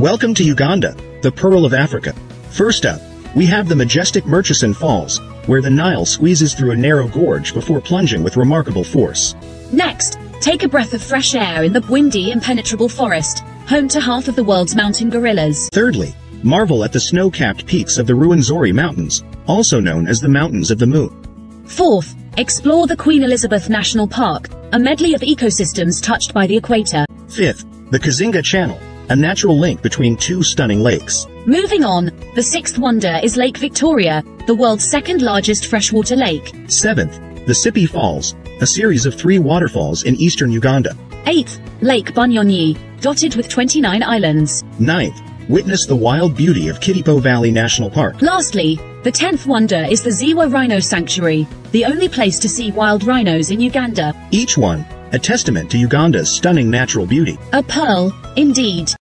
Welcome to Uganda, the Pearl of Africa. First up, we have the majestic Murchison Falls, where the Nile squeezes through a narrow gorge before plunging with remarkable force. Next, take a breath of fresh air in the Bwindi, impenetrable forest, home to half of the world's mountain gorillas. Thirdly, marvel at the snow-capped peaks of the Ruwenzori Mountains, also known as the Mountains of the Moon. Fourth, explore the Queen Elizabeth National Park, a medley of ecosystems touched by the equator. Fifth, the Kazinga Channel, a natural link between two stunning lakes. Moving on, the sixth wonder is Lake Victoria, the world's second largest freshwater lake. Seventh, the Sipi Falls, a series of three waterfalls in eastern Uganda. Eighth, Lake Bunyonyi, dotted with 29 islands. Ninth, witness the wild beauty of Kidepo Valley National Park. Lastly, the tenth wonder is the Ziwa Rhino Sanctuary, the only place to see wild rhinos in Uganda. Each one, a testament to Uganda's stunning natural beauty. A pearl, indeed.